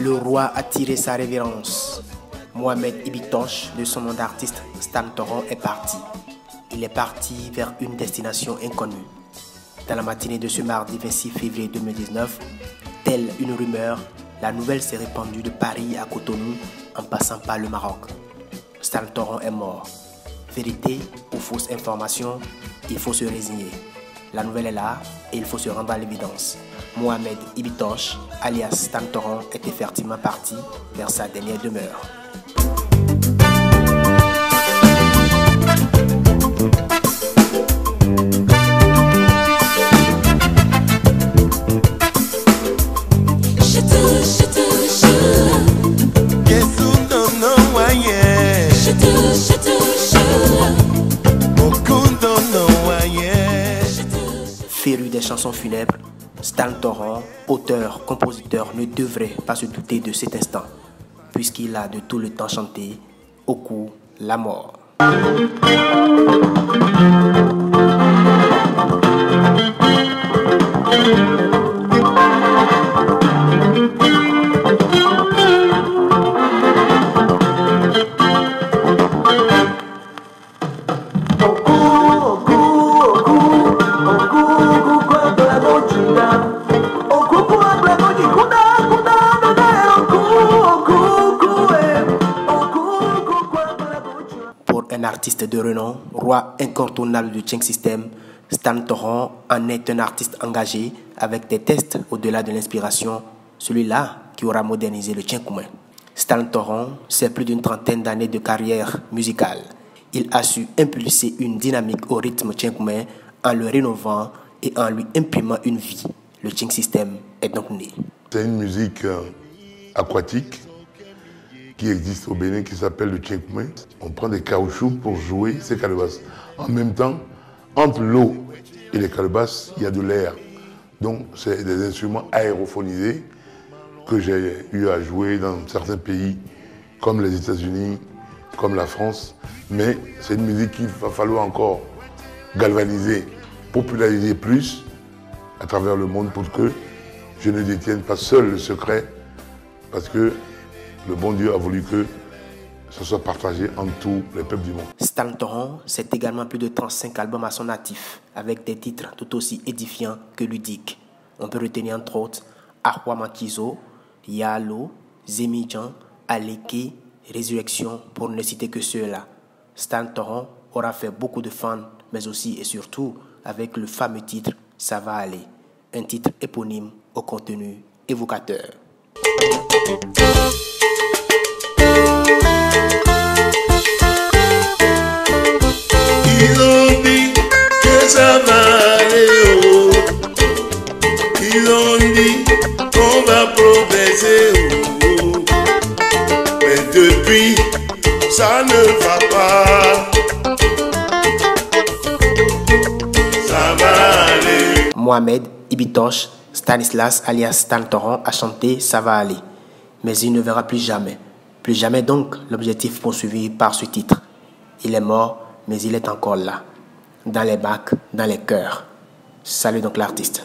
Le roi a tiré sa révérence. Mohamed Ibitoche, de son nom d'artiste Stan Toron, est parti. Il est parti vers une destination inconnue. Dans la matinée de ce mardi 26 février 2019, telle une rumeur, la nouvelle s'est répandue de Paris à Cotonou en passant par le Maroc. Stan Toron est mort. Vérité ou fausse information, il faut se résigner. La nouvelle est là et il faut se rendre à l'évidence. Mohamed Ibitoche, alias Stan Toron, est effectivement parti vers sa dernière demeure. Chansons funèbres, Stan Toron, auteur, compositeur, ne devrait pas se douter de cet instant, puisqu'il a de tout le temps chanté au cou la mort. Artiste de renom, roi incontournable du Cheng System, Stan Toron en est un artiste engagé avec des tests au-delà de l'inspiration, celui-là qui aura modernisé le Cheng. Stan Toron, c'est plus d'une trentaine d'années de carrière musicale. Il a su impulser une dynamique au rythme Cheng Koumen en le rénovant et en lui imprimant une vie. Le Cheng System est donc né. C'est une musique euh, aquatique qui existe au Bénin qui s'appelle le Tchekmé. On prend des caoutchoucs pour jouer ces calebasses. En même temps, entre l'eau et les calebasses, il y a de l'air. Donc, c'est des instruments aérophonisés que j'ai eu à jouer dans certains pays, comme les États-Unis, comme la France. Mais c'est une musique qu'il va falloir encore galvaniser, populariser plus à travers le monde pour que je ne détienne pas seul le secret, parce que le bon Dieu a voulu que ce soit partagé entre tous les peuples du monde. Stan Toron, c'est également plus de 35 albums à son actif, avec des titres tout aussi édifiants que ludiques. On peut retenir entre autres Ahwa Makizo, Yalo, Zemidjan, Aleke, Résurrection, pour ne citer que ceux-là. Stan Toron aura fait beaucoup de fans, mais aussi et surtout avec le fameux titre Ça va aller, un titre éponyme au contenu évocateur. Mohamed Ibitoche, Stanislas alias Stan Toron a chanté Ça va aller. Mais il ne verra plus jamais. Plus jamais donc l'objectif poursuivi par ce titre. Il est mort, mais il est encore là, dans les bacs, dans les cœurs. Salut donc l'artiste.